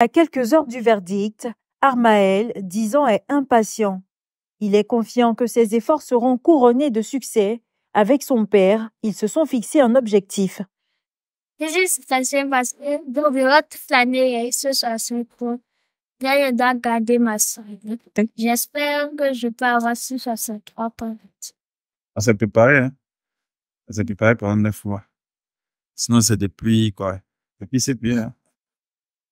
À quelques heures du verdict, Armaël, 10 ans, est impatient. Il est confiant que ses efforts seront couronnés de succès. Avec son père, ils se sont fixés un objectif. J'espère que je peux avoir 63 points. On s'est préparé, hein? On s'est préparé pendant neuf mois. Sinon, c'est depuis, quoi. Depuis c'est bien. Hein?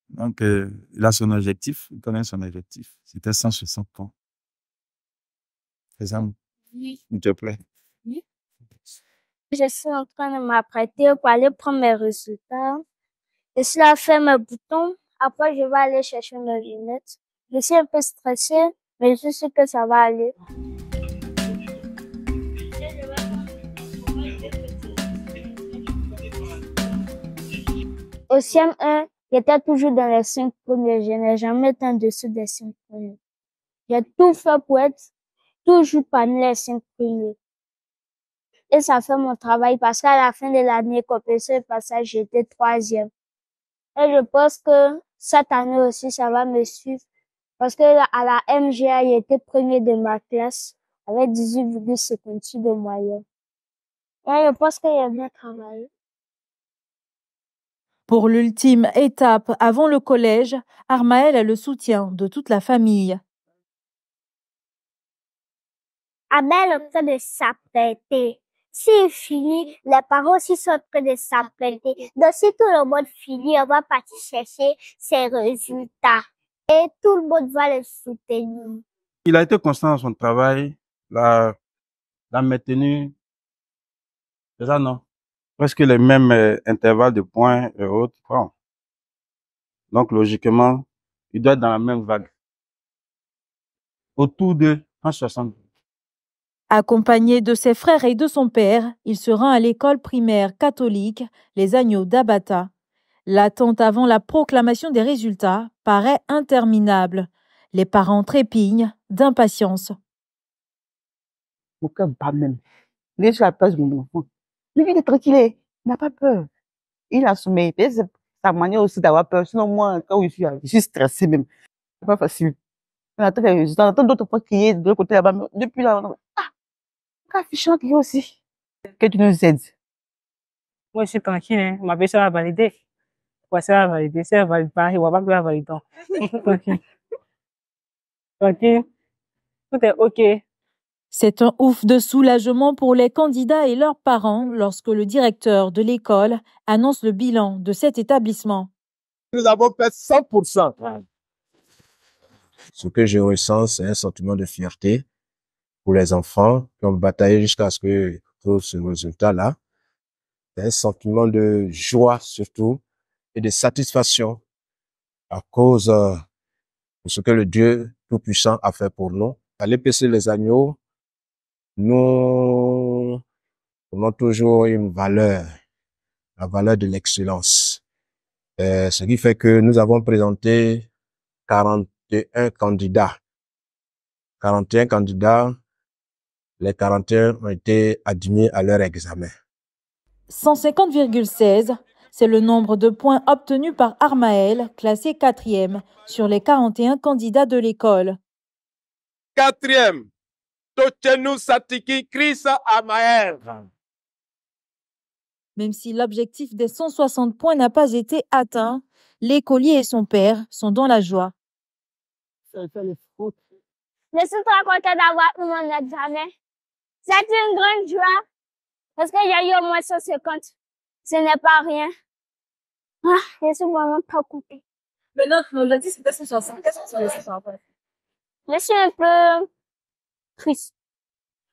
Donc, euh, il a son objectif, il connaît son objectif. C'était 160 points. Ça? Oui. S'il te plaît. Oui. Je suis en train de m'apprêter pour aller prendre mes résultats. Là à faire mes boutons. Après, je vais aller chercher mes lunettes. Je suis un peu stressée, mais je suis sûre que ça va aller. Au CM1, j'étais toujours dans les cinq premiers. Je n'ai jamais été en dessous des cinq premiers. J'ai tout fait pour être toujours parmi les cinq premiers. Et ça fait mon travail parce qu'à la fin de l'année, comme ce passage, j'étais troisième. Et je pense que cette année aussi, ça va me suivre. Parce que à la MGA, j'étais premier de ma classe avec 18,58 de moyenne. Et je pense que j'ai bien travaillé. Pour l'ultime étape avant le collège, Armaël a le soutien de toute la famille. Abel est en train de s'apprêter. C'est fini, les parents aussi sont en train de s'apprêter. Donc, si tout le monde finit, on va partir chercher ses résultats. Et tout le monde va le soutenir. Il a été constant dans son travail, l'a, l'a maintenu. C'est ça, non? Presque les mêmes euh, intervalles de points et autres. Bon. Donc, logiquement, il doit être dans la même vague. Autour de 160. Accompagné de ses frères et de son père, il se rend à l'école primaire catholique Les Agneaux d'Abata. L'attente avant la proclamation des résultats paraît interminable. Les parents trépignent d'impatience. Mon cœur bat même. Il est sur la place de mon enfant. Lui, il est tranquille. Il n'a pas peur. Il a. Et C'est sa manière aussi d'avoir peur. Sinon, moi, quand je suis, je suis stressé même. C'est pas facile. On attend d'autres fois crier de l'autre côté là-bas. Depuis là, on ah, quand affichant crier aussi. Que tu nous aides. Moi, je suis tranquille, hein. Ma belle-sœur a validé. Ouais, ça va valider. Ça va valider pas, il va pas que la valider. Tranquille. Tranquille. Tout est OK. C'est un ouf de soulagement pour les candidats et leurs parents lorsque le directeur de l'école annonce le bilan de cet établissement. Nous avons fait 100%. Ce que je ressens, c'est un sentiment de fierté pour les enfants qui ont bataillé jusqu'à ce que trouvent ce résultat-là. C'est un sentiment de joie surtout et de satisfaction à cause euh, de ce que le Dieu Tout-Puissant a fait pour nous. À l'EPC Les Agneaux, nous avons toujours une valeur, la valeur de l'excellence. Euh, ce qui fait que nous avons présenté 41 candidats. 41 candidats. Les 41 ont été admis à leur examen. 150,16, c'est le nombre de points obtenus par Armaël, classé quatrième, sur les 41 candidats de l'école. Quatrième, Même si l'objectif des 160 points n'a pas été atteint, l'écolier et son père sont dans la joie. Je suis très contente d'avoir eu mon examen. C'est une grande joie parce qu'il y a eu au moins 150. Ce n'est pas rien. Ah, je suis vraiment pas contente. Maintenant, l'objectif c'était 160. Qu'est-ce que tu veux faire Je suis un peu triste.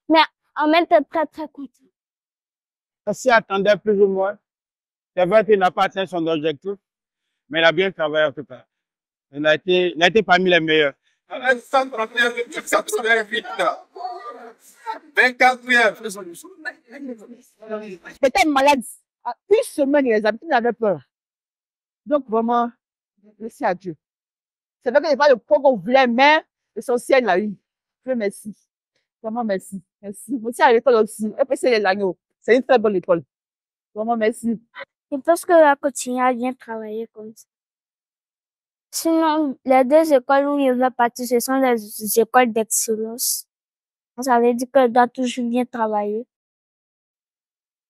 Mais en même temps très très contente. s'y attendait plus ou moins. C'est vrai qu'il n'a pas atteint son objectif, mais il a bien travaillé en tout cas. Il a été, il a été parmi les meilleurs. 24e. J'étais malade. Une semaine, les habitants avaient peur. Donc, vraiment, merci à Dieu. C'est vrai que n'est pas le point qu'on voulait, mais l'essentiel l'a eu. Dieu merci. Vraiment merci. Merci. Aussi à l'école aussi. Et puis, c'est l'agneau. C'est une très bonne école. Vraiment merci. Je pense que la continuer à bien travailler comme ça. Sinon, les deux écoles où il va partir, ce sont les écoles d'excellence. Ça veut dire que doit toujours bien travailler.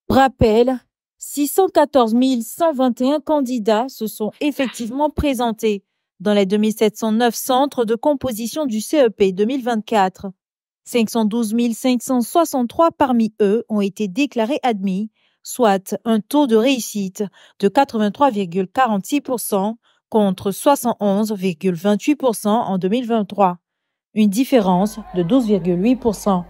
Rappel, 614 121 candidats se sont effectivement présentés dans les 2709 centres de composition du CEP 2024. 512 563 parmi eux ont été déclarés admis, soit un taux de réussite de 83,46% contre 71,28% en 2023, une différence de 12,8%.